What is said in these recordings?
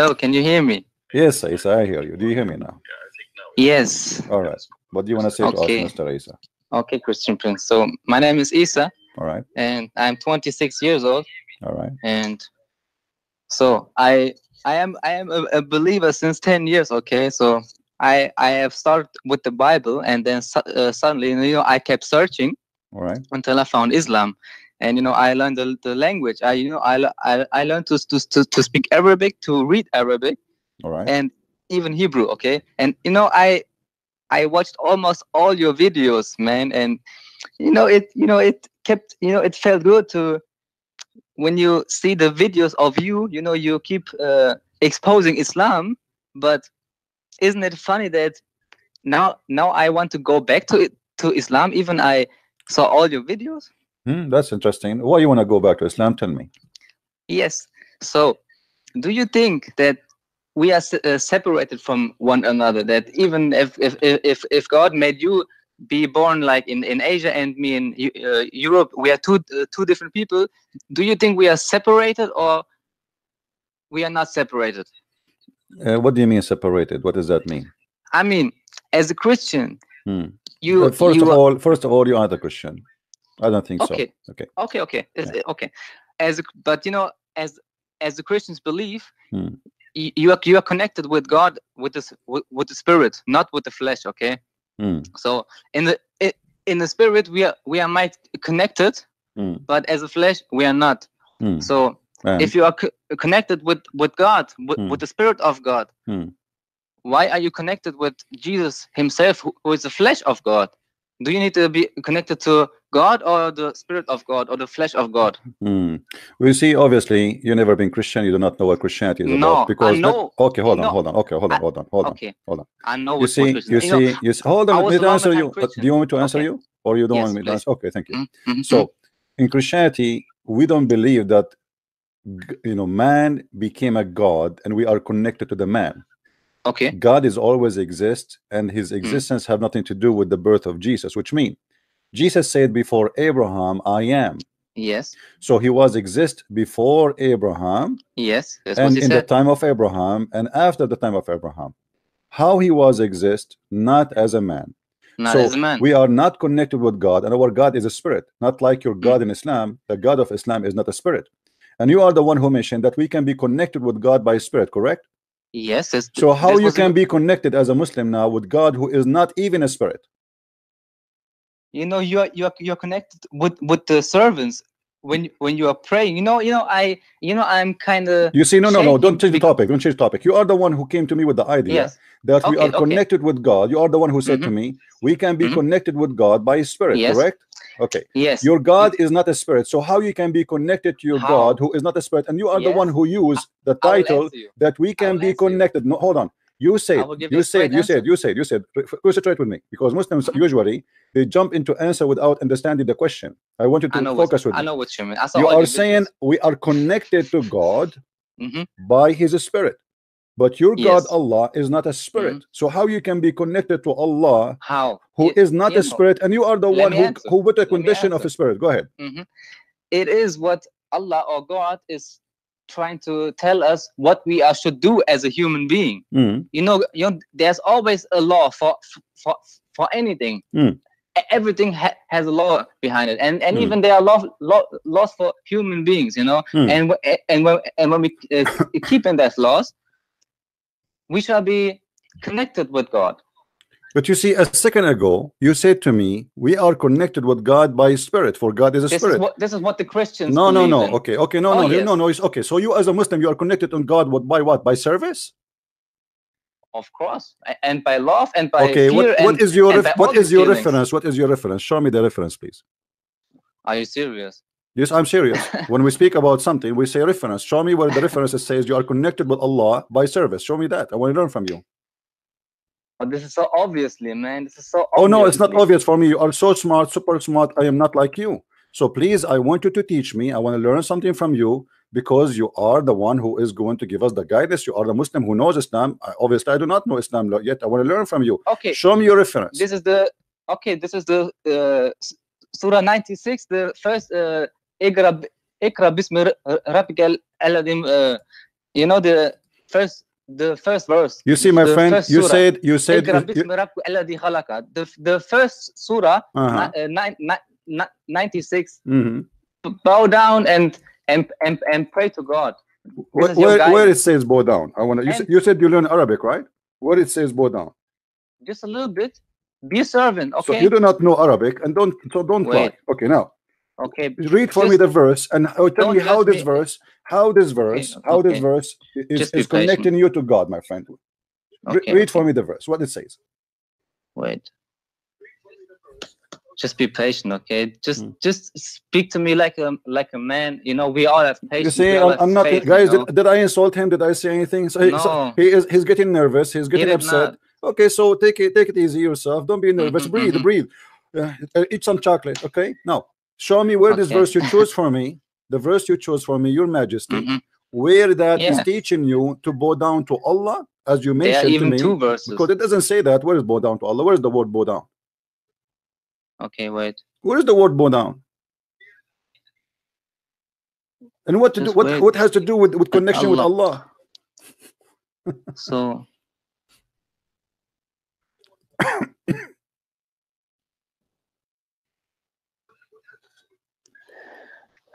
Hello, can you hear me? Yes, Isa, I hear you. Do you hear me now? Yes. All right. What do you want to say Okay. to us, Mr. Isa? Okay, Christian Prince. So my name is Isa, All right. and I'm 26 years old, All right. and so I I am I am a, a believer since 10 years. Okay, so I I have started with the Bible, and then su- uh, suddenly you know I kept searching All right. until I found Islam, and you know I learned the, the language. I you know I I, I learned to, to to to speak Arabic, to read Arabic, All right. and even Hebrew, okay? And you know, I I watched almost all your videos, man, and you know it you know it kept you know it felt good to when you see the videos of you, you know, you keep uh, exposing Islam, but isn't it funny that now now I want to go back to it to Islam even I saw all your videos? Hmm, that's interesting. Why you want to go back to Islam? Tell me. Yes. So, do you think that we are uh, separated from one another? That even if if if if- God made you be born like in in Asia and me in uh, Europe, we are two uh, two different people. Do you think we are separated or we are not separated? Uh, what do you mean separated? What does that mean? I mean, as a Christian, Hmm. you Uh, first you of all, first of all, you are the Christian. I don't think Okay. so. Okay. okay okay it- okay as but you know as as the christians believe Hmm. you are you are connected with god with this with, with the spirit not with the flesh okay Hmm. so in the in the spirit we are we are might connected Hmm. but as a flesh we are not Hmm. so if you are co- connected with with god with, Hmm. with the spirit of god Hmm. why are you connected with jesus himself who, who is the flesh of god do you need to be connected to god or the spirit of god or the flesh of god Hmm. We see, obviously, you've never been Christian. You do not know what Christianity is No, about. I Because that- okay, hold on, No. hold on. Okay, hold on, I- hold on, hold on. okay hold on. i know You see, you know, see, you see. Hold on. Let me answer you. Uh, Christian. Do you want me to answer Okay. you, or you don't Yes, want me to please. answer? Okay, thank you. Mm, mhm, So, in Christianity, we don't believe that you know man became a god and we are connected to the man. okay God is always exist, and his existence have nothing to do with the birth of Jesus, which mean Jesus said before Abraham, I am. yes So he was exist before Abraham yes that's what and in the time of Abraham and after the time of Abraham. How he was exist, not as a man. not so as a man we are not connected with God, and our God is a spirit, not like your Mm. God in Islam. The God of Islam is not a spirit. And you are the one who mentioned that we can be connected with God by spirit, correct? yes So how you can be connected as a Muslim now with God who is not even a spirit? You know you are you are you're connected with with the servants when when you are praying you know you know i you know i'm kind of You see, no, no, no, don't change the topic. Don't change the topic. You are the one who came to me with the idea yes that we Okay, are okay. connected with God. You are the one who said to me, we can be Mhm. connected with God by his spirit, Yes. correct? Okay. yes Your God is not a spirit. So how you can be connected to your How? God who is not a spirit? And you are the one who use the title that we can be answer you. connected. No, hold on. You said, you you a straight said, you said, you said, you said, concentrate with me because Muslims Mhm. usually they jump into answer without understanding the question. I want you to focus with i know what you mean. You are saying we are connected to God hmm by his spirit but your god allah is not a spirit. So how you can be connected to allah how? who Ye- not a spirit and you are the one who who put a condition of a spirit? Go ahead. Mhm. It is what Allah or God is trying to tell us what we are should do as a human being. Mm, You know, you know there's always a law for for for anything. Mm. Everything ha- has a law behind it, and and Mm. even there are law, law, laws for human beings. You know, Mm. and and when and when we uh, keep in that laws, we shall be connected with God. But you see a second ago you said to me we are connected with god by spirit for god is a This spirit is what this is what the Christians. no no no in. okay okay no Oh, no yes. no no it's okay so you as a muslim you are connected on god what by what by service Of course, and by love and by okay fear what, and what is your and ref- by what is your feelings. reference what is your reference show me the reference please Are you serious? Yes, I'm serious. when we speak about something, we say reference. Show me where the reference says you are connected with Allah by service. Show me that. I want to learn from you. Oh, this is so obviously, man. This is so. Oh no, it's not obvious for me. You are so smart, super smart. I am not like you. So please, I want you to teach me. I want to learn something from you because you are the one who is going to give us the guidance. You are the Muslim who knows Islam. I, obviously, I do not know Islam yet. I want to learn from you. Okay, Show me your reference. this is the okay. This is the uh, Surah ninety six, the first uh, Ikra bismi rabbikal alladhi, uh You know the first the first verse. You see, my friend, you said, you said, you, the, the first surah, uh-huh. ni, uh, ni, 96, mm-hmm. bow down and, and, and, and pray to God. Where, where, where, it says bow down? I want to, you, said, you said you learn Arabic, right? Where it says bow down? Just a little bit. Be servant, okay? So you do not know Arabic and don't, so don't Wait. lie. Okay, now okay. read for me the verse and uh, tell me how this me. verse, how this verse, how this okay. verse is, is connecting you to God, my friend. Okay. read for me the verse. What it says. Wait. Just be patient, okay? Just Mm. just speak to me like a like a man. You know, we all have patience. You see, I'm, I'm not, faith, you guys. know? Did, did I insult him? Did I say anything? So, he, so No. he is. He's getting nervous. He's getting did upset. not. Okay, so take it, take it easy yourself. Don't be nervous. Mhm, breathe, mhm. breathe. Uh, uh, eat some chocolate. Okay. Now, show me where this verse you chose for me. The verse you chose for me, Your Majesty, Mhm. where that is Yeah. teaching you to bow down to Allah, as you mentioned to even me. two verses. Because it doesn't say that. Where is bow down to Allah? Where is the word bow down? Okay, wait. Where is the word bow down? And what to do? What wait. what has to do with, with connection with Allah. Allah? So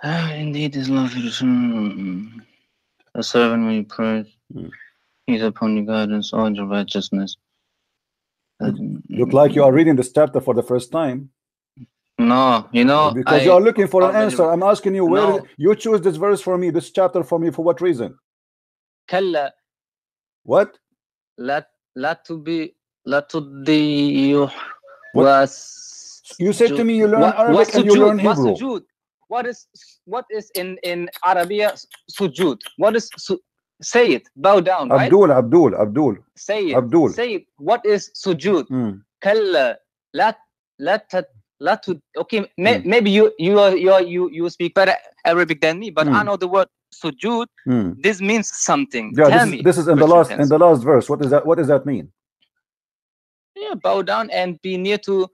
Ah, indeed is love is mm, a servant when you pray. Mm. He's upon your guidance, all your righteousness. Look like you are reading this chapter for the first time. No, you know, because I you are looking for an already- answer. I'm asking you where No. you choose this verse for me, this chapter for me, for what reason? كلا What? لا لا تبي لا تضيع What? was You said to me you learn What- Arabic what's and you learn sujood? What's Hebrew. what is what is in in Arabia sujud? What is su say it? Bow down. Abdul, right? Abdul, Abdul. Say it. Abdul. Say it. What is sujud? Hmm. Kalla la la la to okay may, mm. maybe you you are you you you speak better Arabic than me but mm. I know the word sujud mm. this means something yeah, Tell this, me, this is in the last in the last verse what is that what does that mean yeah bow down and be near to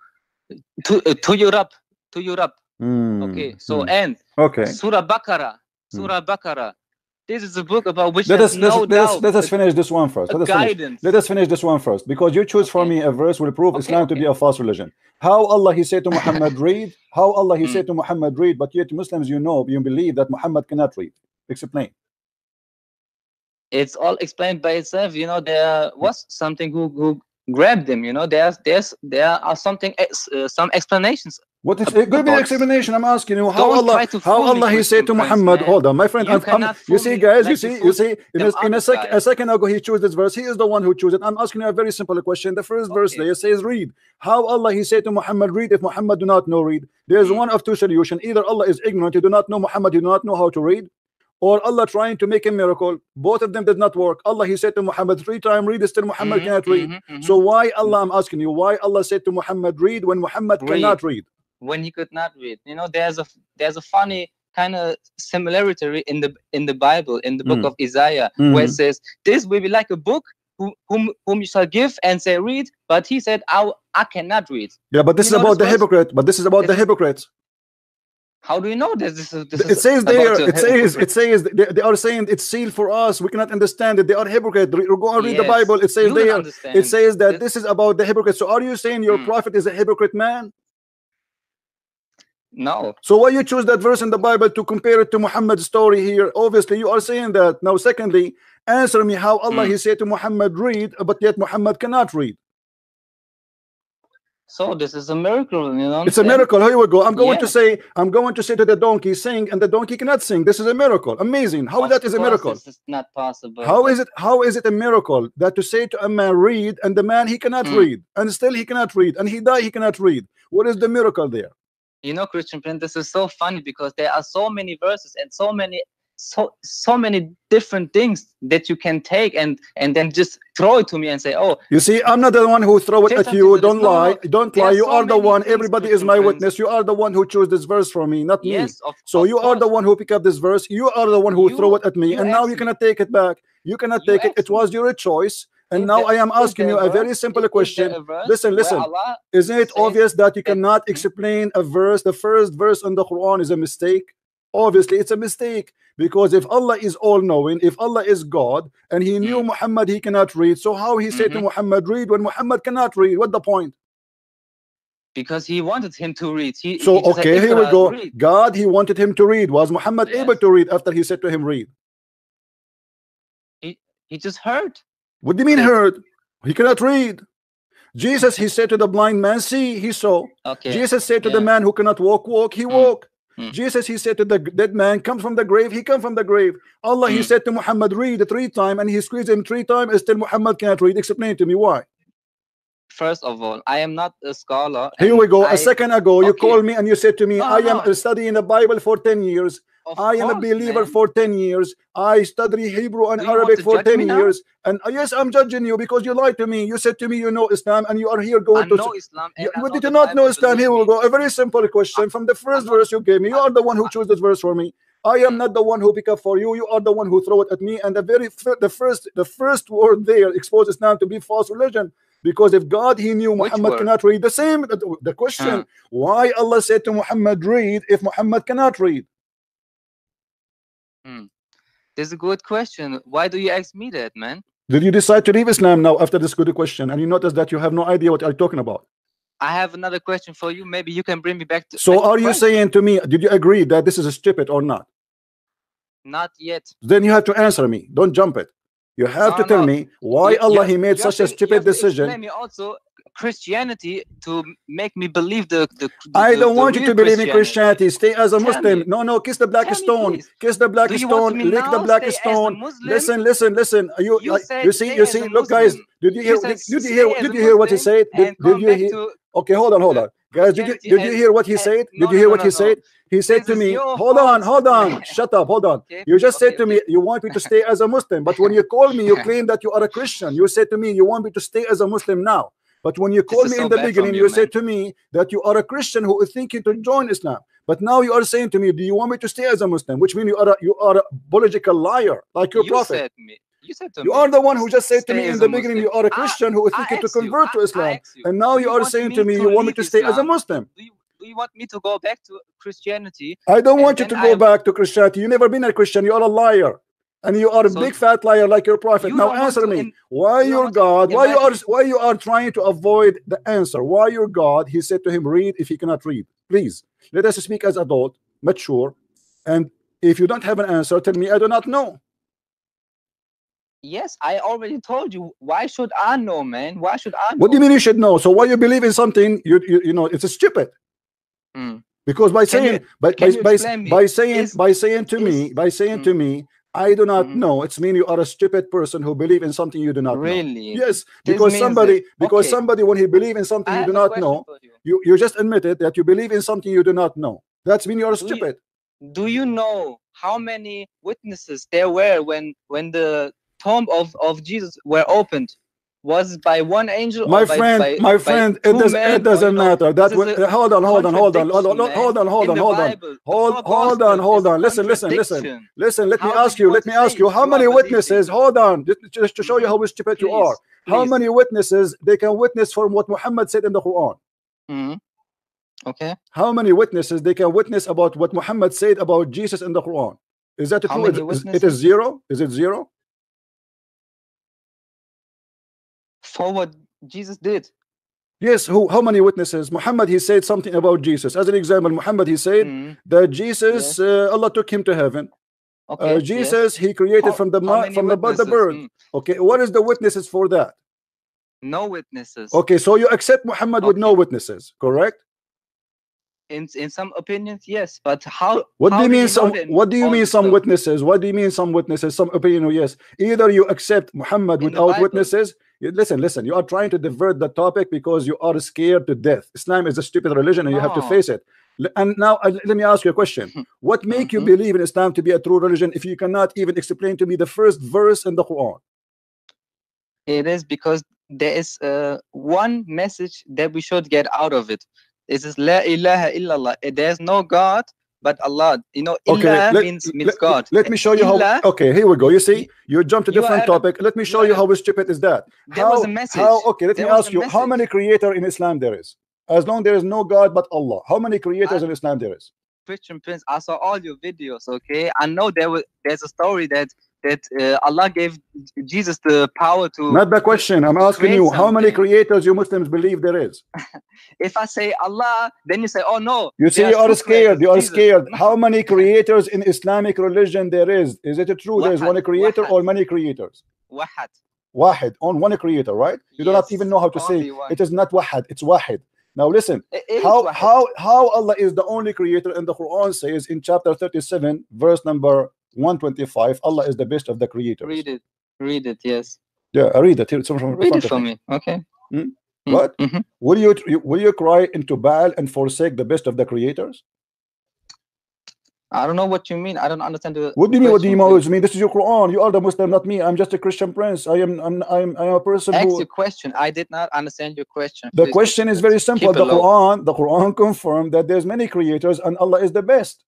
to uh, to your up to your up. Mm, Okay, so mm. and okay. Surah Baqarah, Surah Baqarah. This is a book about which Let us let us, let us, let us finish this one first. Let us finish. Let us finish this one first because you choose for Okay. me a verse will prove Okay, Islam to be a false religion. How Allah he said to Muhammad read, how Allah he Mm. said to Muhammad read, but yet Muslims you know you believe that Muhammad cannot read. Explain. it's all explained by itself. You know, there was something who who grabbed them You know, there's there's there are something uh, some explanations. What is Ab- give me an explanation? I'm asking you how Don't Allah how Allah he said to Muhammad. man. Hold on, my friend. You I'm, I'm, you see, guys, you see, you see, in a, in a sec a second ago he chose this verse. He is the one who chose it. I'm asking you a very simple question. The first verse Okay. there says read. How Allah he said to Muhammad read if Muhammad do not know read. There is Mm. one of two solution. Either Allah is ignorant, you do not know Muhammad, you do not know how to read. Or Allah trying to make a miracle. Both of them did not work. Allah he said to Muhammad three times read, still Muhammad Mhm, cannot read. mhm, mhm. So why Allah? I'm asking you why Allah said to Muhammad read when Muhammad cannot read. When he could not read, you know, there's a there's a funny kind of similarity in the in the Bible in the book Mm. of Isaiah where it Mhm. says this will be like a book who, whom whom you shall give and say read, but he said I I cannot read. Yeah, but this You is about this the verse? hypocrite. But this is about the hypocrite. How do you know this? This is this it is says about there. It says. It says they, they are saying it's sealed for us. We cannot understand it. They are hypocrite. Go and read the Bible. It says there. understand. It says that This- this is about the hypocrite. So are you saying your Mm. prophet is a hypocrite man? No. So why you choose that verse in the Bible to compare it to Muhammad's story here? Obviously, you are saying that. Now, secondly, answer me how Allah Mm. He said to Muhammad read, but yet Muhammad cannot read. So this is a miracle, you know. It's a miracle. Here we go. I'm going to say, I'm going to say to the donkey, sing, and the donkey cannot sing. This is a miracle. Amazing. How Of that is a miracle? This is not possible. How is it? How is it a miracle that to say to a man read and the man he cannot Mm. read and still he cannot read and he die he cannot read? What is the miracle there? You know christian friend this is so funny because there are so many verses and so many so so many different things that you can take and and then just throw it to me and say oh You see, I'm not the one who throw it at you. Don't lie. Don't lie. You so are the one. Everybody is my friends. witness. You are the one who chose this verse for me, not me. yes of, So of you are the one who pick up this verse. You are the one who You- throw it at me, and now you cannot take it back. You cannot You take it. It was your choice, and now I am asking you a very simple is- is there question. Listen, listen. Isn't it obvious that you cannot explain a verse? The first verse in the Quran is a mistake. obviously it's a mistake because if Allah is all-knowing if Allah is God and he knew Mm. Muhammad he cannot read so how he said to Mhm. Muhammad read when Muhammad cannot read what the point because he wanted him to read. He, so he said, okay here we go read." God he wanted him to read was Muhammad able to read after he said to him read He He just heard. What do you mean heard he cannot read Jesus he said to the blind man see he saw Okay. Jesus said to the man who cannot walk, walk, he Mm. walk. Mm. Jesus, he said to the dead man, come from the grave, he come from the grave. Allah, he Mm. said to Muhammad, read three times, and he squeezed him three times, and still Muhammad cannot read. Explain to me why. First of all, I am not a scholar. Here we go. I- A second ago, you okay. called me and you said to me, No, I am no. studying the Bible for 10 years. Of I am a believer man. for 10 years. I study Hebrew and you Arabic for 10 me now? years. And uh, yes, I'm judging you because you lied to me. You said to me, you know Islam, and you are here I going to. know Islam. You, I you did not know Islam. Here will go. A very simple question from the 1st not- verse you gave me. You are the one who chose this verse for me. I am not the one who pick up for you. You are the one who throw it at me. And the very the first the first word there exposed Islam to be false religion. Because if God he knew Muhammad cannot read the same the, question Uh. why Allah said to Muhammad read if Muhammad cannot read Hmm. This is a good question. Why do you ask me that, man? did you decide to leave Islam now after this good question and you notice that you have no idea what I'm talking about I have another question for you. Maybe you can bring me back to. so back to are you saying to me did you agree that this is stupid or not Not yet. then you have to answer me don't jump it you have No, to tell no. me why You- Allah you- he made such a stupid decision also Christianity to make me believe the. the, the I don't the want you to believe in Christianity. Stay as a Tell Muslim. me. No, no, kiss the black Tell stone. Kiss the black you stone. Lick the black stone. Listen, listen, listen. You, You I- you see, you see. Look, guys. Did you You hear? Did, did you hear? Did you hear what he said? Did, did you hear? Okay, hold on, hold on, guys. Did you did you hear what he said? Did you hear what he said? He said to me, "Hold on, hold on. Shut up, hold on." You just said to me, "You want me to stay as a Muslim," but when you call me, you claim that you are a Christian. You said to me, "You want me to stay as a Muslim now." But when you called me so in the beginning, you, you said to me that you are a Christian who is thinking to join Islam. But now you are saying to me, "Do you want me to stay as a Muslim?" Which means you are a, you are a biological liar, like your you prophet. said me. You said to You me. are the one who just said to me in the beginning, Muslim. you are a Christian who is thinking to convert to I- I Islam. And now you are saying to me, you want me to stay as a Muslim. Do you, do you want me to go back to Christianity? I don't want you to go I back to Christianity. You never been a Christian. You are a liar. And you are a So big fat liar like your prophet. you Now answer me. in- why you your God? Why you are why you are trying to avoid the answer? Why your God? He said to him, read if he cannot read. Please let us speak as adult, mature. And if you don't have an answer, tell me I do not know. Yes, I already told you. Why should I know, man? Why should I know? What do you mean you should know? So why you believe in something you you, you know it's a stupid. Mm. Because by Can saying you- by, by, by, by saying Is- by saying to me by saying Mm. to me I do not Mhm. know it's mean you are a stupid person who believe in something you do not know. Really? Yes, because somebody that- because okay. somebody when he believe in something I you do not know, you. you you just admitted that you believe in something you do not know. That's mean you're Do you- stupid. Do you know how many witnesses there were when when the tomb of, of Jesus were opened? Was by one angel? My or by, friend, by, my by friend, it does it doesn't or, you know, matter. That will, hold on, hold on, hold on, hold on, hold on, hold on, hold on, hold on. Hold on, hold on. Listen, listen, listen. Listen, let me ask you let me ask you, how many witnesses? Hold on, just, to show you how stupid you are. Please, How please. many witnesses they can witness from what Muhammad said in the Quran? Mhm. Okay. How many witnesses they can witness about what Muhammad said about Jesus in the Quran? Is that true? many Is- is- it is zero? Is it zero? For what Jesus did. Yes. Who? How many witnesses? Muhammad he said something about Jesus. As an example, Muhammad he said Mhm. that Jesus, uh, Allah took him to heaven. Okay. Uh. Jesus he created How- from the how ma- many from the, the bird. Mm. Okay. What is the witnesses for that? No witnesses. Okay. So you accept Muhammad with no witnesses, correct? In in some opinions, yes. But how? What how do you mean some? What do you mean some witnesses? What do you mean some witnesses? Some opinion? Yes. Either you accept Muhammad In without witnesses. You, listen, listen. You are trying to divert the topic because you are scared to death. Islam is a stupid religion, and you have to face it. And now uh, let me ask you a question. What make you Mhm. believe in Islam to be a true religion if you cannot even explain to me the first verse in the Quran? It is because there is uh, one message that we should get out of it. This is La ilaha illallah. There's no God but Allah. You know, Okay, let, means, means let- God. Let me show you how. Okay, here we go. You see, you jumped to different topic. Let me show you you how stupid is that. There how, was a message. How, okay, let There me ask you, how many creator in Islam there is? As long there is no God but Allah, how many creators I- in Islam there is? Christian Prince. I saw all your videos. Okay, I know there was there's a story that that uh, Allah gave Jesus the power to. Not the question. I'm asking you, how many creators you Muslims believe there is? If I say Allah, then you say, oh no. You see, there you are scared. You are Jesus. scared. How many creators in Islamic religion there is? Is it true there is one creator wahad. or many creators? Wahad. Wahid on one creator, right? You do not even know how to say it is not wahad, it's wahid. Now listen, It- it is how how how Allah is the only creator and the Quran says in chapter 37 verse number 125 Allah is the best of the creators. Read it. Read it. Yes. Yeah, I read it. Here, It's from Read it for me. me. Okay. Hmm? Mm, What? mhm. Will you will you cry into Baal and forsake the best of the creators? I don't know what you mean. I don't understand the. What do you mean? What do you please. mean? This is your Quran. You are the Muslim, not me. I'm just a Christian prince. I am. I'm. I'm. I'm a person Ask who. your question. I did not understand your question. The Please question is very simple. The low. Quran. The Quran confirmed that there's many creators and Allah is the best.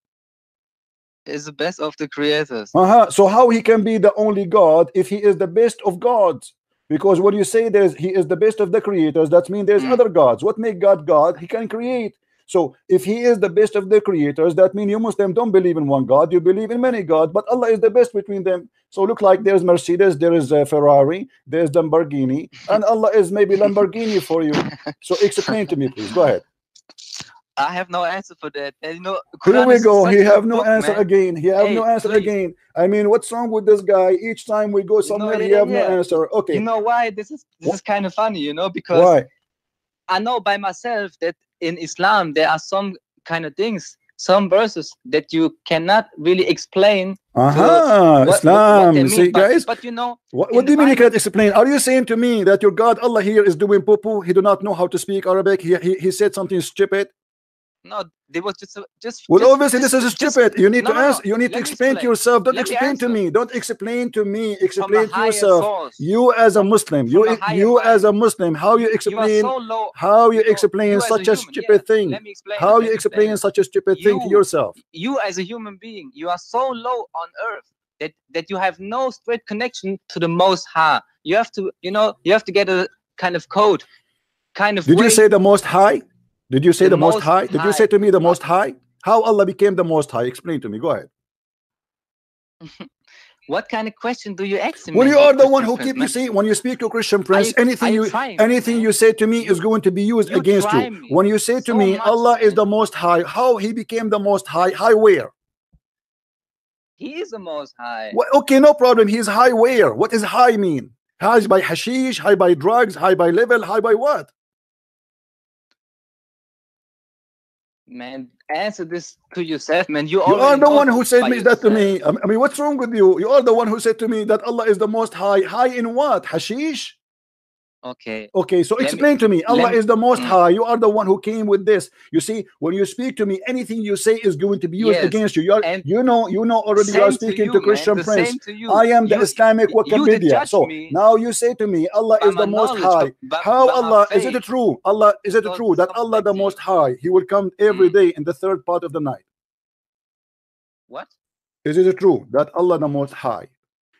Is the best of the creators. Uh-huh. So how he can be the only God if he is the best of gods? Because when you say there's he is the best of the creators, that means there's Mm. other gods. What make God God? He can create. So if he is the best of the creators, that means you Muslim don't believe in one God, you believe in many gods, but Allah is the best between them. So look like there's Mercedes, there is a Ferrari, there's Lamborghini, and Allah is maybe Lamborghini for you. So explain to me, please. Go ahead. I have no answer for that. And, you know, Here we go. He have no book, answer man. again. He have Hey, no answer please. again. I mean, what's wrong with this guy? Each time we go somewhere, he yeah, have yeah. no answer. Okay, You know why? This is this Wh- is kind of funny, you know, because why? I know by myself that in Islam there are some kind of things, some verses that you cannot really explain. Uh huh. what- what Islam. mean. see, But- guys. But you know, What, what do you mean you cannot explain? Are you saying to me that your God Allah here is doing poo poo? He do not know how to speak Arabic. He he, he said something stupid. No, there was just just. Well, just- obviously just- this is stupid. You need no, to no. You need to me explain to yourself. Don't Let explain to me. Don't explain to me. Explain to yourself. source. You as a Muslim. You you mind. as a Muslim. How you You explain? so low. How you you explain you as a such a stupid yeah. thing? Let me explain. How you explain such a stupid thing to yourself? you as a human being you are so low on earth that that you have no straight connection to the most high you have to you know you have to get a kind of code kind of Did you say the most high? Did you say The the, most most high? Did you say to me the most high? How Allah became the most high? Explain to me. Go ahead. what kind of question do you ask me When you are the one who keep you see when you speak to Christian Prince, you- anything you you anything you say to me is going to be used you against you. me When you say to so me, much, Allah is the most high, how he became the most high? High where? he is the most high Well, okay, no problem. He's high where? What does high mean? High by hashish, high by drugs, high by level, high by what? Man answer this to yourself man you, You are the one who said me that to me. I I mean, what's wrong with you? You are the one who said to me that Allah is the most high. High in what? Hashish? Okay Okay, so Let me- explain to me. Allah me- is the most Mm. high. You are the one who came with this. You see, when you speak to me, anything you say is going to be used Yes, against you. You are, and you know, you know already. You are speaking you, to, Christian the Prince. to. I am the You- Islamic Wikipedia. So me now you say to me, Allah is the most high. but- but How my Allah is it true? Allah is it true that Allah the most high? He will come every Mm. day in the third part of the night. what Is it true that Allah the most high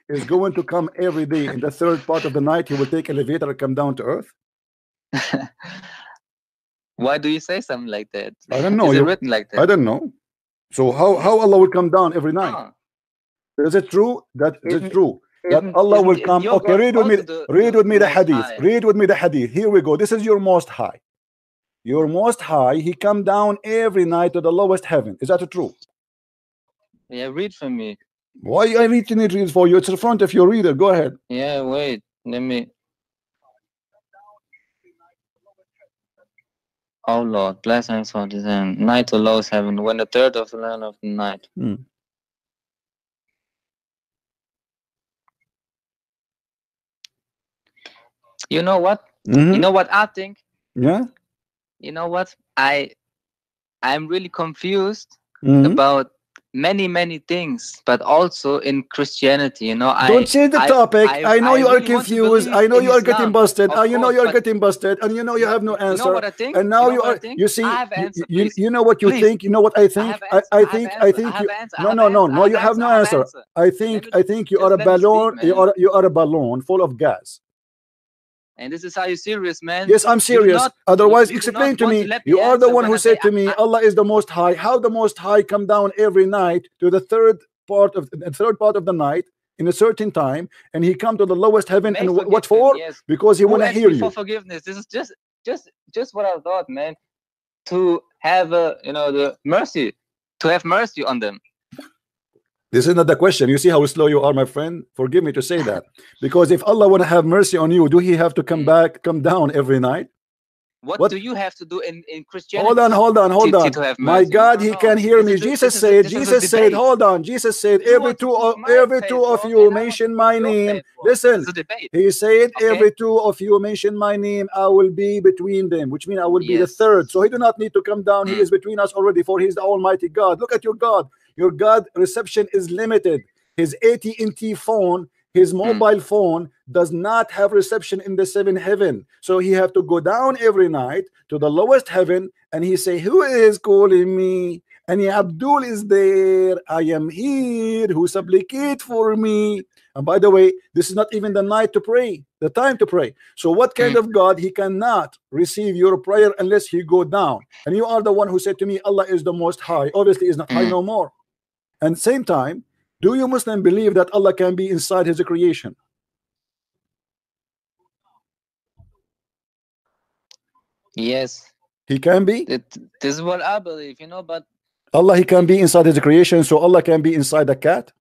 is going to come every day in the third part of the night? He will take elevator and come down to earth. why do you say something like that I don't know. is it You- written like that I don't know. So how how Allah will come down every night? Ah, Is it true that is it Isn't- true that isn't- Allah will come? Okay, read with me. the- Read with me the hadith. High? Read with me the hadith. Here we go. This is your most high. Your most high. He come down every night to the lowest heaven. Is that true? Yeah, read for me. Why I read to need read for you? It's in front of your reader. Go ahead. Yeah, wait. Let me. Oh Lord, blessings for this end. Night to lowest heaven, when the third of the land of the night. Hmm. You know what? Mhm. You know what I think? Yeah. You know what? I I'm really confused Mhm. about many, many things, but also in Christianity. You know, I Don't change the topic. I, I- know I you are really to confused. I know you are getting busted. I you know you are getting busted, and you know you have no answer You know answer. what I think? And now know you what I are. You see, you- answer, you, you know what you Please. think. You know what I think. I, answer, I think. I think you. No, have no, no, no. You have no answer. I think. I think you are a let me speak, balloon. You are. You are a balloon full of gas. And this is how you serious, man. Yes, I'm serious. not- Otherwise, explain to me. to You are the one who said to me, Allah is the Most High. How the Most High come down every night to the third part of the third part of the night in a certain time, and He come to the lowest heaven, and what for? Yes. Because He want to hear you. for forgiveness. This is just just just what I thought, man. To have a you know the mercy, to have mercy on them. This is not the question. You see how slow you are, my friend. Forgive me to say that, because if Allah want to have mercy on you, do He have to come Mm. back, come down every night? What, What- do you have to do in in Christianity? Hold on, hold on, hold on. to My? God, He can hear This me. is Jesus this is a- said, this is a Jesus said, hold on. Jesus said, You every two of every faith, two of you and I want mention my name. Listen, It's a debate. He said, Okay. every two of you mention my name, I will be between them, which means I will be the third. So he do not need to come down. He Mm. is between us already, for he is the Almighty God. Look at your God. Your God reception is limited. His AT&T phone, his Mm. mobile phone, does not have reception in the seventh heaven. So he have to go down every night to the lowest heaven, and he say, "Who is calling me?" And Abdul is there. I am here. Who supplicate for me? And by the way, this is not even the night to pray, the time to pray. So, what kind Mm. of God? He cannot receive your prayer unless he go down. And you are the one who said to me, Allah is the most high. Obviously, is not high Mm. no more. And same time, do you Muslim believe that Allah can be inside his creation? Yes. He can be. It, this is what I believe, you know, but Allah, he can be inside his creation, so Allah can be inside a cat.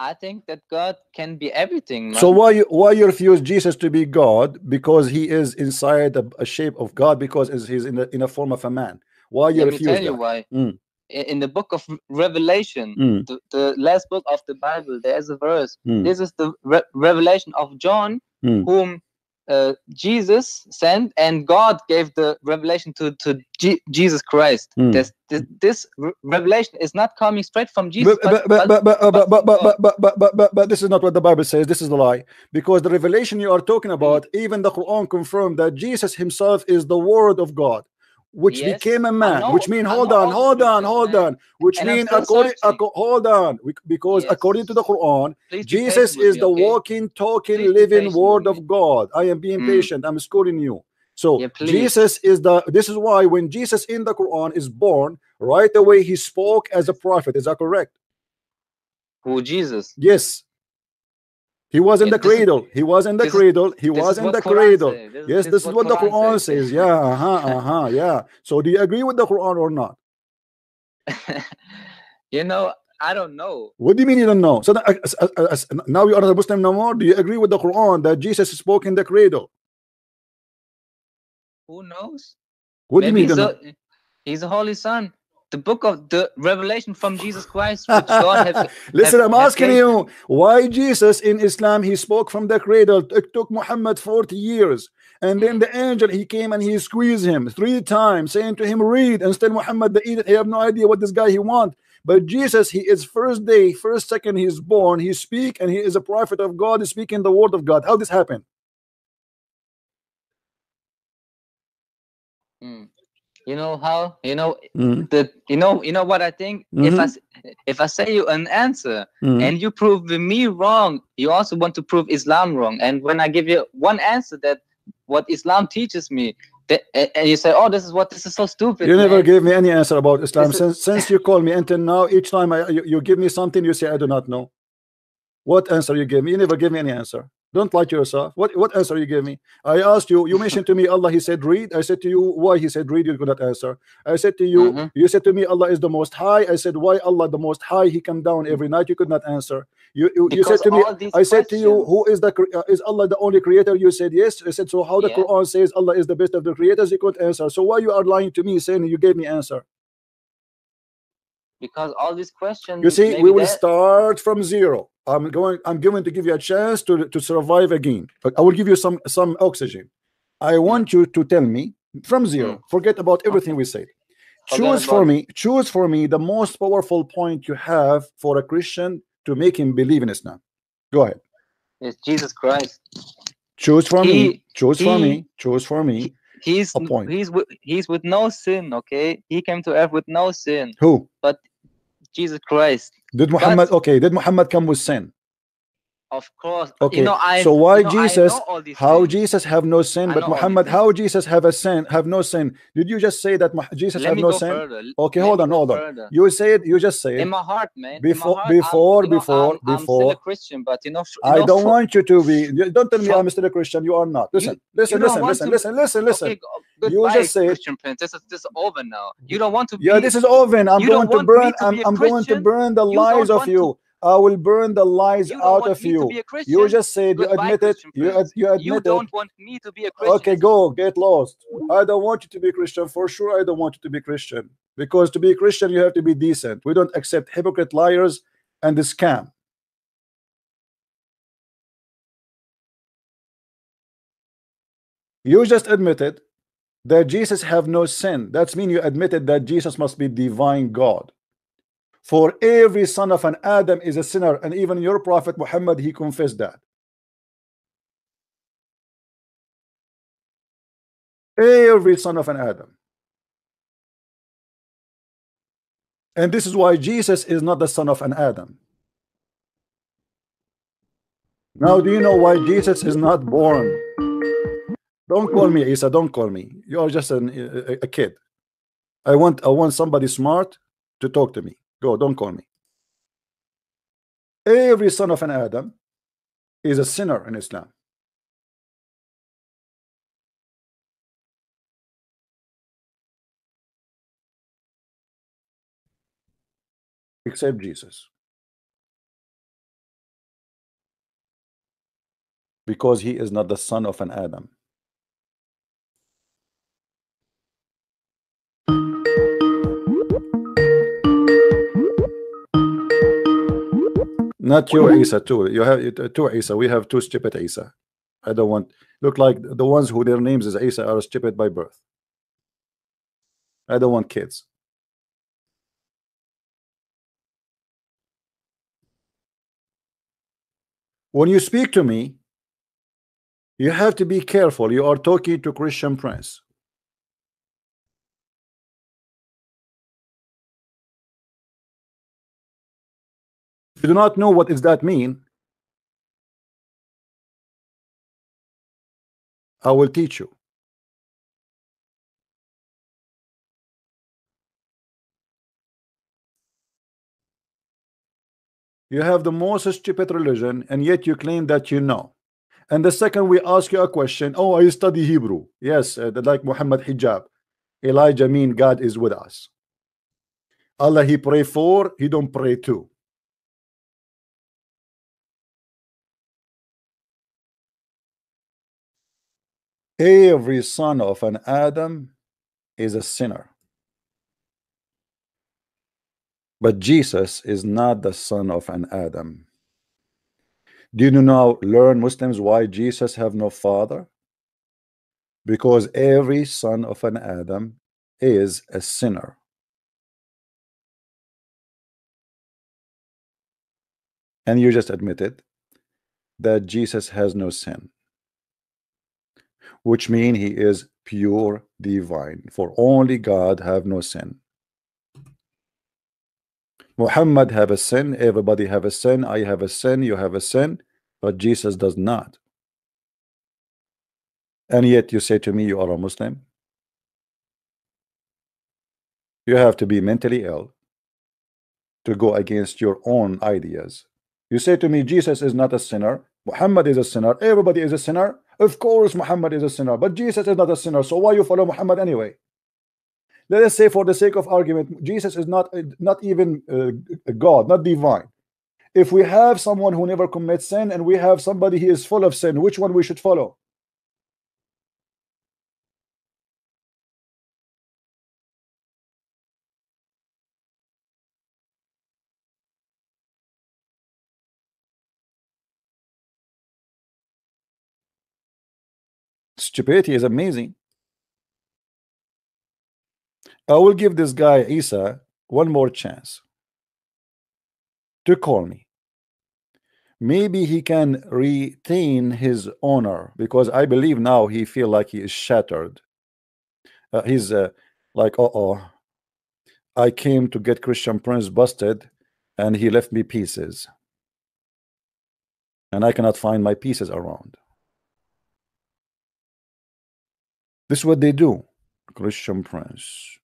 I think that God can be everything. Man. So why you why you refuse Jesus to be God because he is inside a, a shape of God because he's in a, in a form of a man? Why you Let me refuse tell you that? why. Mm. In the book of Revelation, Mm, the, the last book of the Bible, there is a verse. mm, This is the re- revelation of John, Mm. whom uh, Jesus sent, and God gave the revelation to to Je- Jesus Christ. Mm. This, this this re- revelation is not coming straight from Jesus, But, but, but, but, but, but, but, but but, but, but, this is not what the Bible says. This is the lie. Because the revelation you are talking about, even the Quran confirmed that Jesus himself is the word of God, which Yes, became a man, which mean hold on, hold on, hold on, which And mean according, hold on, because Yes. according to the Quran, Please Jesus is me, the okay? walking, talking, Please living word of God. I am being Mm. patient. I'm schooling you. So Yeah. Jesus is the. This is why when Jesus in the Quran is born, right away he spoke as a prophet. Is that correct? Who Jesus? Yes. He was in Yeah, the is- cradle. He was in the cradle. He was in the cradle. This- Yes, this, is what, the Quran says. Yeah, uh-huh, uh-huh, yeah. So do you agree with the Quran or not? you know, I don't know. What do you mean you don't know? So that- as- as- as- now you are not a Muslim no more. Do you agree with the Quran that Jesus spoke in the cradle? Who knows? What do you mean? He's a, he's a holy son. The book of the revelation from Jesus Christ, which God has. Listen, have- I'm have asking you why Jesus in Islam he spoke from the cradle. It took Muhammad 40 years, and then the angel he came and he squeezed him three times, saying to him, "Read." And still Muhammad the idiot, he have no idea what this guy he want. But Jesus, he is first day, first second he is born, he speak, and he is a prophet of God, he's speaking the word of God. How this happen? Mm. You know how? You know Mm, the. You know. You know what I think. If I if I say you an answer mm. and you prove me wrong, you also want to prove Islam wrong. And when I give you one answer that what Islam teaches me, that, and you say, "Oh, this is what this is so stupid." You never gave me any answer about Islam is- since since you call me until now. Each time I you, you give me something, you say I do not know. What answer you give me? You never give me any answer. Don't lie to yourself. What what answer you gave me? I asked you. You mentioned to me Allah. He said read. I said to you why He said read. You could not answer. I said to you. Mhm. You said to me Allah is the Most High. I said why Allah the Most High? He come down every night. You could not answer. You you, you said to me. I said to you, who is the uh, is Allah the only creator? You said yes. I said so. How the Yeah. Quran says Allah is the best of the creators? You couldn't answer. So why you are lying to me saying you gave me answer? because all these questions. You see, we will that- start from zero. I'm going. I'm going to give you a chance to to survive again. I will give you some some oxygen. I want you to tell me from zero. Hmm. Forget about everything we said. Choose for me. Choose for me the most powerful point you have for a Christian to make him believe in Islam. Go ahead. It's Jesus Christ. Choose for me. He- Choose for me. Choose for me. He's A point. he's with he's with no sin. Okay, he came to earth with no sin. Who But Jesus Christ. Did Muhammad? Okay, did Muhammad come with sin? Of course. Okay. You know, I. so why you know, Jesus? How things. Jesus have no sin, I but know all these Muhammad? How Jesus have a sin? Have no sin? Did you just say that Jesus Let have no sin? further. Okay, Let hold on, hold on. further. You said you just said. In my heart, man. Before- heart, I'm- before- know, before- I'm, I'm still a Christian, but you know, you I know, don't want you to be. Don't tell me I'm still a Christian. You are not. Listen, listen, don't listen, listen, to- listen, listen, listen. Okay, go- You just said- Christian Prince. This is this is over now. You don't want to Yeah, this is oven. I'm going to burn. I'm, be I'm going to burn the You lies of you. I will burn the lies out of you. to be a Christian. You just said you admit it. You ad- you admit You don't want me to be a Christian. Okay, go get lost. I don't want you to be Christian for sure. I don't want you to be Christian because to be Christian you have to be decent. We don't accept hypocrite liars and the scam. You just admitted that Jesus have no sin. That's mean you admitted that Jesus must be divine God. For every son of an Adam is a sinner, and even your prophet Muhammad he confessed that. Every son of an Adam. And this is why Jesus is not the son of an Adam. Now, do you know why Jesus is not born? Don't call me Isa. Don't call me. You are just an, a, a kid. I want I want somebody smart to talk to me. Go. Don't call me. Every son of an Adam is a sinner in Islam. Except Jesus. Because he is not the son of an Adam. Not you, Isa, too. You have uh, two Isa. We have two stupid Isa. I don't want look like the ones who their names is Isa are stupid by birth. I don't want kids. When you speak to me, you have to be careful. You are talking to Christian Prince. If you do not know what does that mean, I will teach you. You have the most stupid religion, and yet you claim that you know. And the second we ask you a question, oh, I study Hebrew. Yes, uh, like Muhammad Hijab. Elijah mean God is with us. Allah he pray for, he don't pray to. Every son of an Adam is a sinner. But Jesus is not the son of an Adam. Do you now learn Muslims why Jesus have no father? Because every son of an Adam is a sinner. And you just admitted that Jesus has no sin which mean he is pure divine for only God have no sin. Muhammad have a sin everybody have a sin I have a sin you have a sin but Jesus does not. And yet you say to me you are a Muslim. You have to be mentally ill to go against your own ideas. You say to me Jesus is not a sinner Muhammad is a sinner. Everybody is a sinner. Of course Muhammad is a sinner. But Jesus is not a sinner. So why you follow Muhammad anyway? Let us say for the sake of argument Jesus is not not even uh, God not divine. If we have someone who never commits sin and we have somebody he is full of sin which one we should follow stupidity is amazing. I will give this guy Isa one more chance. To call me. Maybe he can retain his honor because I believe now he feel like he is shattered. Uh, he's uh, like uh oh I came to get Christian Prince busted and he left me pieces. And I cannot find my pieces around. This is what they do, Christian Prince.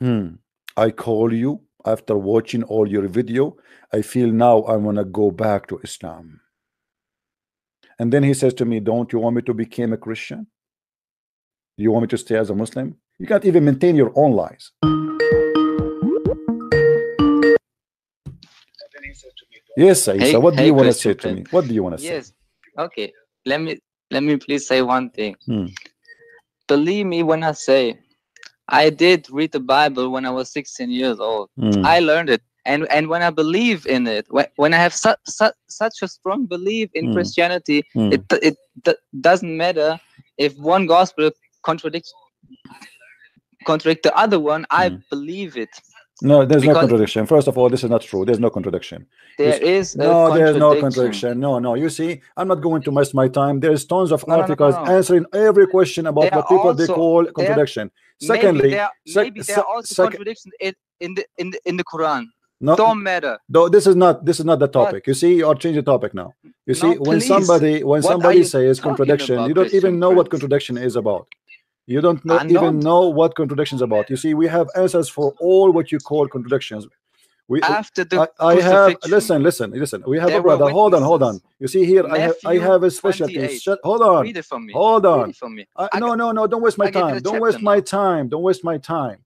Hmm. I call you after watching all your video. I feel now I want to go back to Islam. And then he says to me, Don't you want me to become a Christian? Do you want me to stay as a Muslim? You can't even maintain your own lies. Yes, Isa. Hey- what do hey, you want to say to me? What do you want to say? Yes. Okay. Let me let me please say one thing. Hmm. Believe me when I say I did read the Bible when I was 16 years old. Hmm. I learned it. And and when I believe in it, when, when I have su- su- such a strong belief in Hmm. Christianity, Hmm. it it d- doesn't matter if one gospel contradicts contradict the other one. I Hmm. believe it. No, there's no contradiction. First of all, this is not true. There's no contradiction. There Yes. is a No, there's no contradiction. No, no. You see, I'm not going to waste my time. There's tons of No, no, no, articles no. answering every question about There what people they also- call there- contradiction. maybe Secondly, there, maybe there are also contradictions in, in the in the in the Quran. no, Don't matter. No, this is not this is not the What? topic. You see, you are changing the topic now. You see, when please. somebody when What somebody says contradiction, about, you don't even know what contradiction is about. You don't know, even know what contradiction is about. You see, we have answers for all what you call contradictions. We, After the I, I have listen, listen, listen. We have a brother. Hold on, hold on. You see here, I have I have a specialty. Shut, hold on, Read it for me. hold on. for me. I, I no, no, no. Don't waste my time. Don't waste my time. Don't waste my time.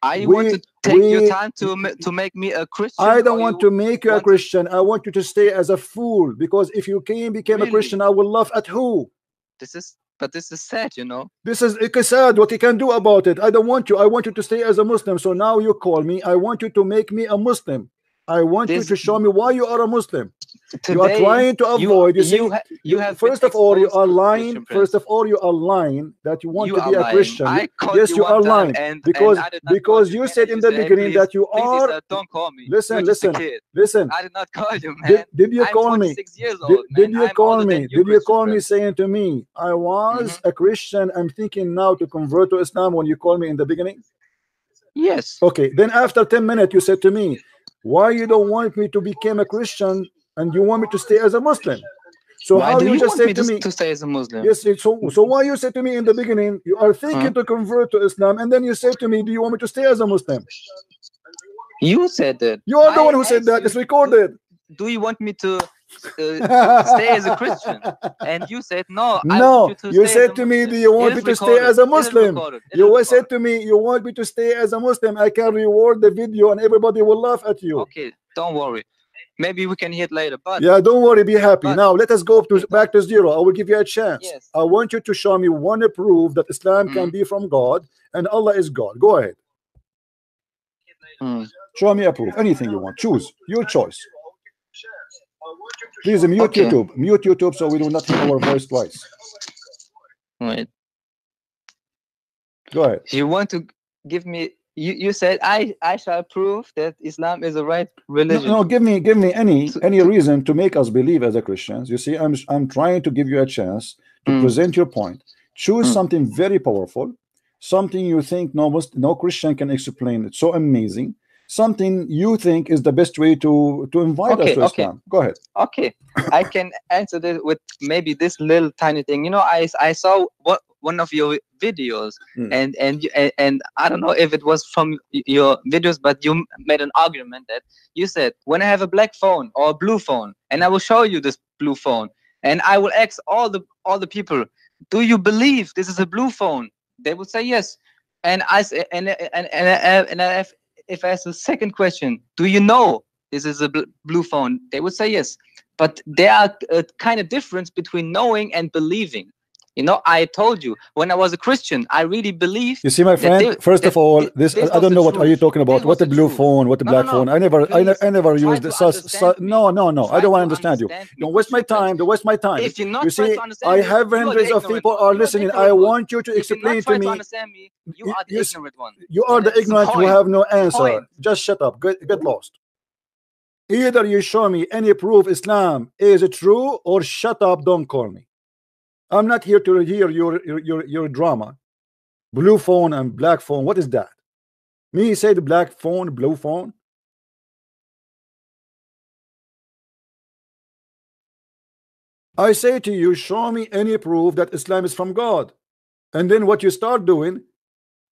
I We- want to take your time to to make me a Christian. I don't want to make you a Christian. I want you to stay as a fool because if you came became a Christian, I will laugh at who. This is, but this is sad, you know. This is it's sad. What he can do about it? I don't want you. I want you to stay as a Muslim. So now you call me. I want you to make me a Muslim. I want you to show me why you are a Muslim. Today, you are trying to avoid. You, see, you, ha- you have first of all, you are lying. First of all, you are lying that you want You to be a. Christian. Yes, you you are lying and- because and I did not call because you, you said in the said, beginning "Please, that you please, are. Isa, don't call me. Listen, listen, listen. I did not call you, man. Did, did you I'm call me? years old, Did, man. did you I'm call me? than Did you call me saying to me, I was Mm-hmm. a Christian? I'm thinking now to convert to Islam when you called me in the beginning. Yes. Okay, then after 10 minutes, you said to me, Why you don't want me to become a Christian and you want me to stay as a Muslim? So Why how do you, you just say me to me, to stay as a Muslim? Yes, so so why you said to me in the beginning, you are thinking Huh? to convert to Islam, and then you say to me, Do you want me to stay as a Muslim? You said that. You are the I one who said that, it's recorded. Do you want me to uh, stay as a Christian? And you said no. I No, want you, to you stay said to me, Do you want me is to stay as a Muslim? recorded. You said to me, You want me to stay as a Muslim. I can reward the video and everybody will laugh at you. Okay, don't worry. Maybe we can hear it later. But Yeah, don't worry, be happy. But- now let us go to back to zero. I will give you a chance. Yes. I want you to show me one proof that Islam can Mm. be from God and Allah is God. Go ahead. Mm. Show me a proof. Anything you want. Choose. Your choice. Please mute Okay. YouTube. Mute YouTube so we do not hear our voice twice. wait. Go ahead. You want to give me? You, you said I I shall prove that Islam is the right religion. no, give me give me any any reason to make us believe as a Christians. You see, I'm I'm trying to give you a chance to Mm. present your point. Choose Mm. something very powerful, something you think no most no Christian can explain. It's so amazing. Something you think is the best way to to invite Okay, us to okay. Islam. Go ahead. Okay, I can answer this with maybe this little tiny thing. You know, I I saw what one of your videos, Mm. and and and, and I don't know if it was from your videos, but you made an argument that you said when I have a black phone or a blue phone, and I will show you this blue phone, and I will ask all the all the people, do you believe this is a blue phone? They would say yes, and I say, and and and, and, and if I ask the second question, do you know this is a bl- blue phone? They would say yes, but there are a kind of difference between knowing and believing. You know, I told you when I was a Christian, I really believed. You see, my friend. they- first of all, this, this I don't know what are you talking about. This What the the blue truth. phone? What the No, black no, no. phone? I never, I, ne- I never used sus, sus. No, no, no. I don't want to understand you. me, Don't waste my time. Don't waste my time. If you're not You see, to understand I have the hundreds of people are listening. I want you to If explain to me. me, you are the ignorant one. You are the ignorant who have no answer. Just shut up. Get, get lost. Either you show me any proof Islam is true or shut up, don't call me. I'm not here to hear your your your, drama. Blue phone and black phone. What is that? Me say the black phone, blue phone. I say to you, show me any proof that Islam is from God. And then what you start doing,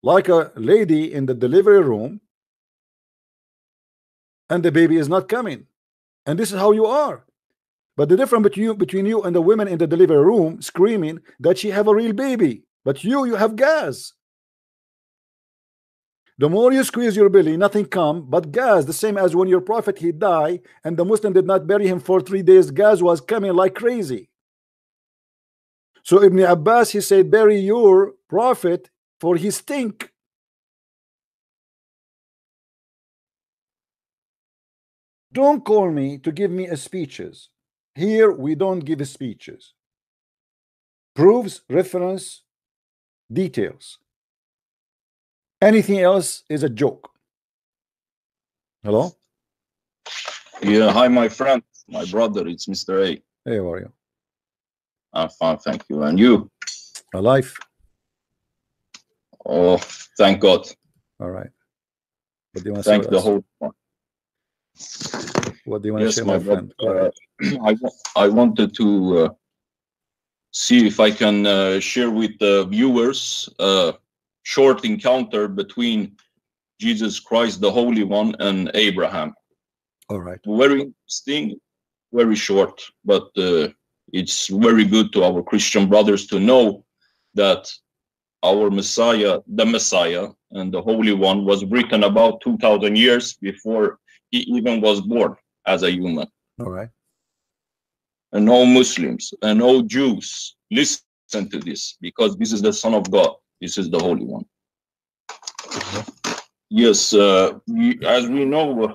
like a lady in the delivery room, and the baby is not coming. And this is how you are. But the difference between you, between you and the women in the delivery room screaming that she have a real baby, but you, you have gas. The more you squeeze your belly, nothing come but gas. The same as when your prophet he died and the Muslim did not bury him for three days, gas was coming like crazy. So Ibn Abbas he said, bury your prophet for his stink. Don't call me to give me a speeches. Here we don't give speeches. Proofs, reference, details. Anything else is a joke. Hello? Yeah, hi, my friend, my brother, it's Mr. A. Hey, how are you? I'm fine, thank you. And you? Alive? Oh, thank God. All right. You want to Thank the whole. What do you want Yes, to say, my my friend? Go brother. ahead. Uh, I, I wanted to uh, see if I can uh, share with the viewers a short encounter between Jesus Christ, the Holy One, and Abraham. All right. Very interesting, very short, but uh, it's very good to our Christian brothers to know that our Messiah, the Messiah, and the Holy One was written about 2,000 years before he even was born as a human. All right. And all Muslims and all Jews listen to this because this is the Son of God. This is the Holy One. Yes, uh, we, as we know, uh,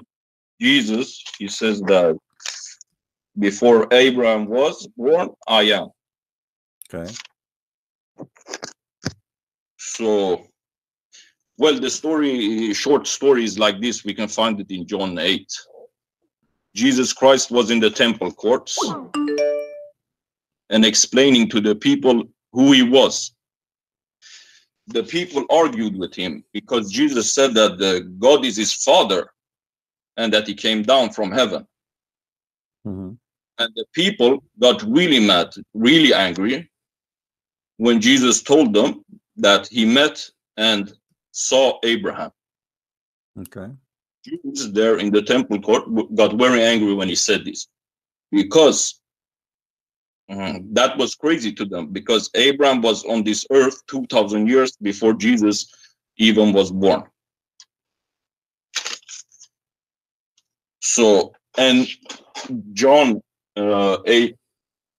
Jesus, he says that before Abraham was born, I am. Okay. So, well, the story, short story is like this. We can find it in John 8. Jesus Christ was in the temple courts and explaining to the people who he was. The people argued with him because Jesus said that the God is his father and that he came down from heaven. Mhm. And the people got really mad, really angry when Jesus told them that he met and saw Abraham. Okay. Jews there in the temple court got very angry when he said this because mm, that was crazy to them because Abraham was on this earth 2000 years before Jesus even was born. So, and John uh, 8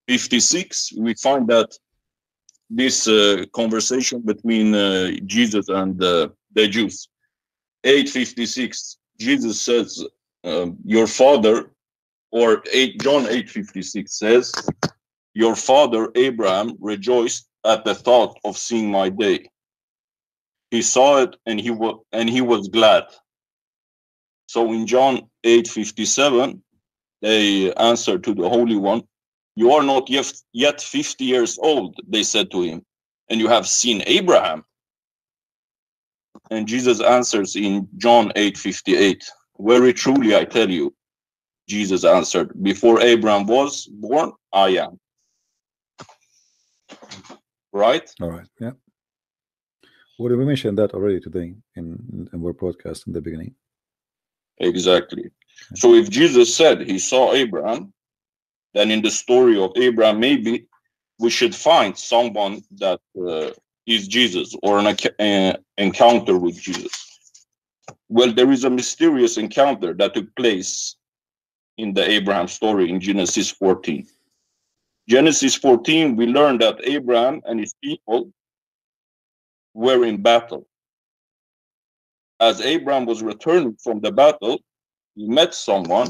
56, we find that this uh, conversation between uh, Jesus and uh, the Jews. 856, Jesus says, um, Your father, or 8, John 856 says, Your father Abraham rejoiced at the thought of seeing my day. He saw it and he, was and he was glad. So in John 857, they answered to the Holy One, You are not yet, yet 50 years old, they said to him, and you have seen Abraham. And Jesus answers in John 8:58, Very truly I tell you, Jesus answered, Before Abraham was born, I am. Right? All right. Yeah. Well, we mentioned that already today in, in our podcast in the beginning. Exactly. So if Jesus said he saw Abraham, then in the story of Abraham, maybe we should find someone that uh, is Jesus or an encounter with Jesus. Well, there is a mysterious encounter that took place in the Abraham story in Genesis 14. Genesis 14, we learn that Abraham and his people were in battle. As Abraham was returning from the battle, he met someone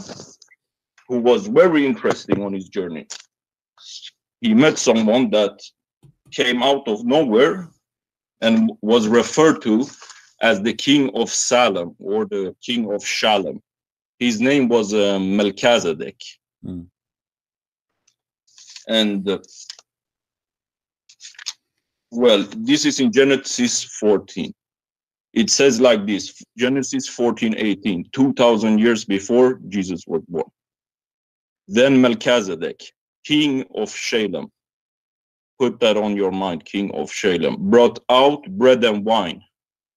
who was very interesting on his journey. He met someone that came out of nowhere and was referred to as the king of Salem or the king of Shalem. His name was uh, Melchizedek. Hmm. And uh, well, this is in Genesis 14 it says like this genesis 14 18 2000 years before jesus was born then melchizedek king of Shalem. Put that on your mind, king of Shalem. Brought out bread and wine.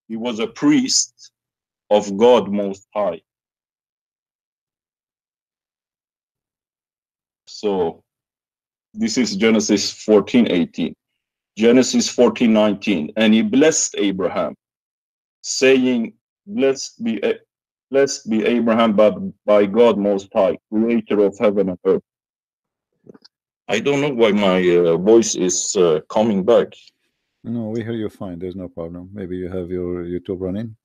He was a priest of God Most High. So this is Genesis 14 18. Genesis 14 19. And he blessed Abraham, saying, Blessed be, blessed be Abraham by, by God Most High, creator of heaven and earth. I don't know why my uh, voice is uh, coming back. No, we hear you fine. There's no problem. Maybe you have your YouTube running.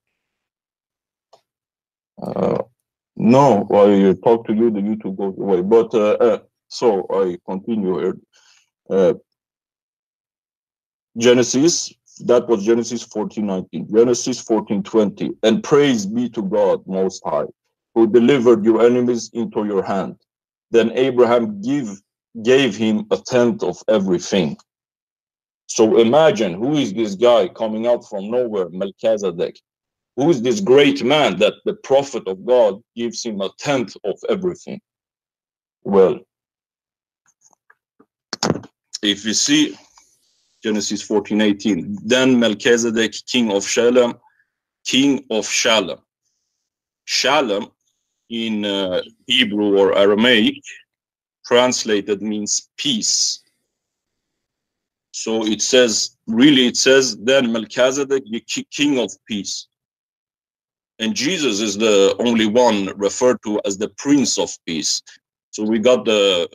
Uh, no, while you talk to you, the YouTube goes away. But uh, uh, so I continue here. Uh, Genesis, that was Genesis 14 19. Genesis 14 20. And praise be to God Most High, who delivered your enemies into your hand. Then Abraham give, gave him a tenth of everything. So imagine who is this guy coming out from nowhere, Melchizedek? Who is this great man that the prophet of God gives him a tenth of everything? Well, if you see Genesis 14, 18, then Melchizedek, king of Shalem, king of Shalem. Shalem in uh, Hebrew or Aramaic translated means peace. So it says, really, it says, then Melchizedek, the king of peace. And Jesus is the only one referred to as the prince of peace. So we got the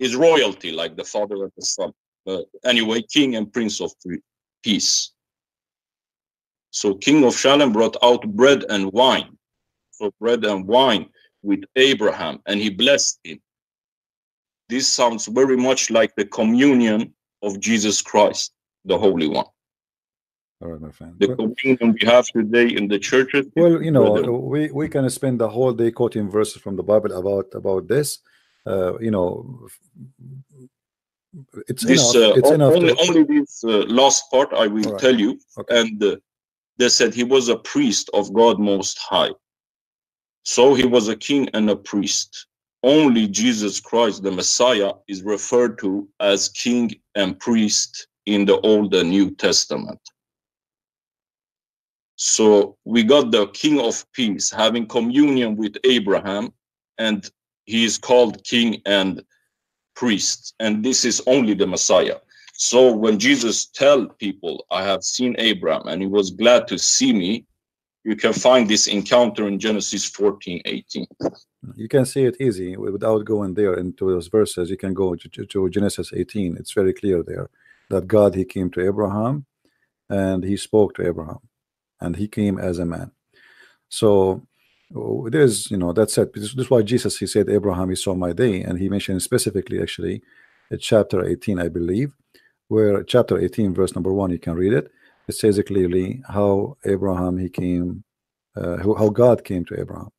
his royalty, like the father and the son. But anyway, king and prince of peace. So king of Shalem brought out bread and wine. So bread and wine with Abraham, and he blessed him. This sounds very much like the communion of Jesus Christ, the Holy One. All right, my friend. The communion we have today in the churches. Well, you know, we, we can spend the whole day quoting verses from the Bible about about this. Uh, you know, it's this, enough. Uh, it's enough only, to... only this uh, last part I will right. tell you. Okay. And uh, they said he was a priest of God Most High. So he was a king and a priest. Only Jesus Christ, the Messiah, is referred to as king and priest in the Old and New Testament. So we got the king of peace having communion with Abraham, and he is called king and priest. And this is only the Messiah. So when Jesus tell people, I have seen Abraham and he was glad to see me, you can find this encounter in Genesis 14, 18. You can see it easy without going there into those verses. You can go to, to, Genesis 18. It's very clear there that God, he came to Abraham and he spoke to Abraham and he came as a man. So there's, you know, that's it. This, is why Jesus, he said, Abraham, he saw my day. And he mentioned specifically, actually, chapter 18, I believe, where chapter 18, verse number one, you can read it. It says clearly how Abraham, he came, uh, how God came to Abraham.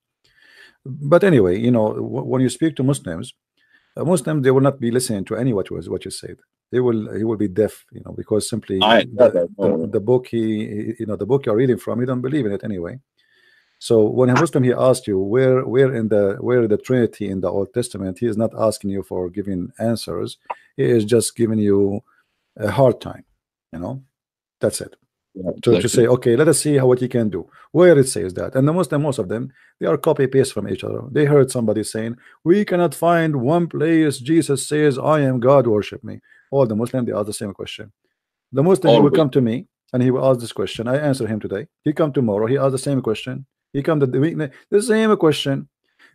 But anyway, you know, when you speak to Muslims, uh, Muslims, they will not be listening to any what was what you said. They will, he will be deaf, you know, because simply I, the, the, the, book he, he, you know, the book you're reading from, he don't believe in it anyway. So when a Muslim he asked you where where in the where the Trinity in the Old Testament, he is not asking you for giving answers. He is just giving you a hard time. You know, that's it. Yeah, to, exactly. to say, okay, let us see how what he can do. Where it says that, and the most Muslim, most of them, they are copy paste from each other. They heard somebody saying, we cannot find one place Jesus says, I am God, worship me. All the Muslim, they ask the same question. The Muslim will come to me and he will ask this question. I answer him today. He come tomorrow. He ask the same question. He come the week the same question.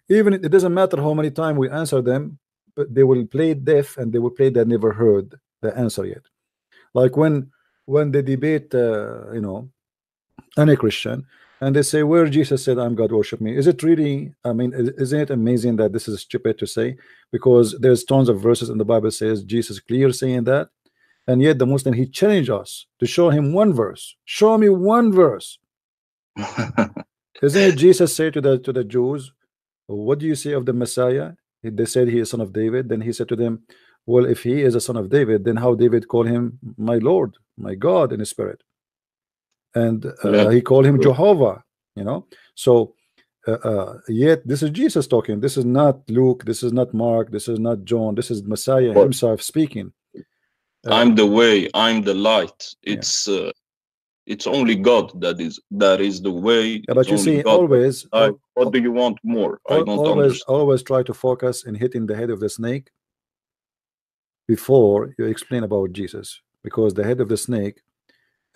Even it doesn't matter how many times we answer them, but they will play deaf and they will play they never heard the answer yet. Like when when they debate, uh, you know, any Christian, and they say, "Where Jesus said, I'm God, worship me." Is it really? I mean, is- isn't it amazing that this is stupid to say? Because there's tons of verses in the Bible says Jesus clear saying that, and yet the Muslim he challenged us to show him one verse. Show me one verse. Isn't it Jesus say to the to the Jews, "What do you say of the Messiah?" They said he is son of David. Then he said to them, "Well, if he is a son of David, then how David call him my Lord, my God in his spirit?" And uh, Yeah. he called him. Jehovah. You know, so uh, uh, yet this is Jesus talking. This is not Luke. This is not Mark. This is not John. This is Messiah But- himself speaking. Uh, I'm the way. I'm the light. It's uh, it's only God that is that is the way. Yeah, but it's you see, God. always, I- what do you want more? I don't always, understand. always try to focus in hitting the head of the snake before you explain about Jesus, because the head of the snake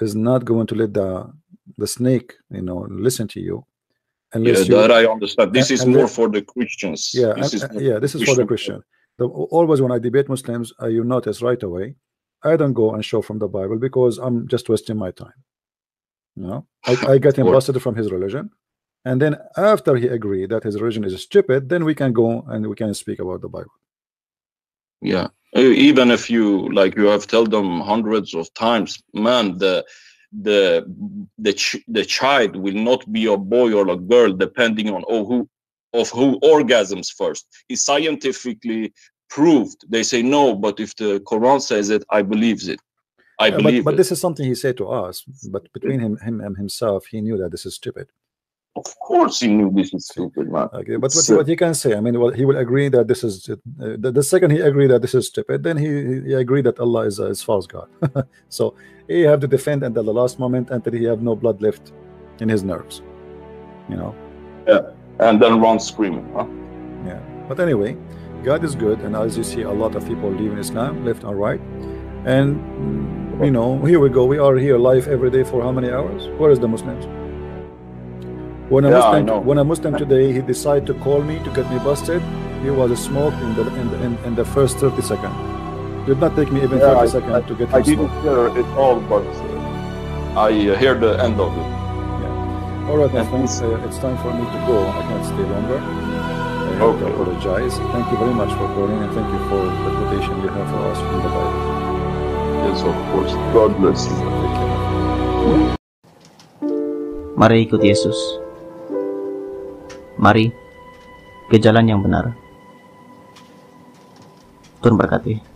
is not going to let the the snake, you know, listen to you, Yeah, you that I understand. This is more for the Christians. yeah this and- is yeah this is for the Christian. the, always when i debate muslims uh, you notice right away i don't go and show from the bible because i'm just wasting my time you know i, I get him busted from his religion and then after he agreed that his religion is stupid then we can go and we can speak about the bible Yeah. Uh, Even if you like you have told them hundreds of times, man, the the the ch- the child will not be a boy or a girl depending on oh, who of who orgasms first. It's scientifically proved. They say no, but if the Quran says it, I believes it. I Yeah, believe but, but it. this is something he said to us but between him him and himself he knew that this is stupid Of course, he knew this is stupid, man. Okay, but what, uh, what he can say, I mean, well, he will agree that this is uh, the, the second he agreed that this is stupid, then he he agreed that Allah is a is false God. so he have to defend until the last moment until he have no blood left in his nerves. You know. Yeah, and then run screaming. Huh? Yeah. But anyway, God is good, and as you see, a lot of people leaving Islam left and right. And you know, here we go. We are here live every day for how many hours? Where is the Muslims? When a Yeah, I Muslim, know. when a Muslim today, he decided to call me to get me busted. He was smoked in the in the, in, in the first 30 seconds. Did not take me even Yeah, 30 I- seconds to get I him didn't smoked. hear it all, but uh, I uh, hear the end of it. All right, my friends, uh, it's time for me to go. I can't stay longer. I have to Okay. apologize. Thank you very much for calling, and thank you for the quotation you have for us from the Bible. Yes, of course. God bless you. Take care. Mari ikut Yesus. Mari ke jalan yang benar. Tuhan berkati.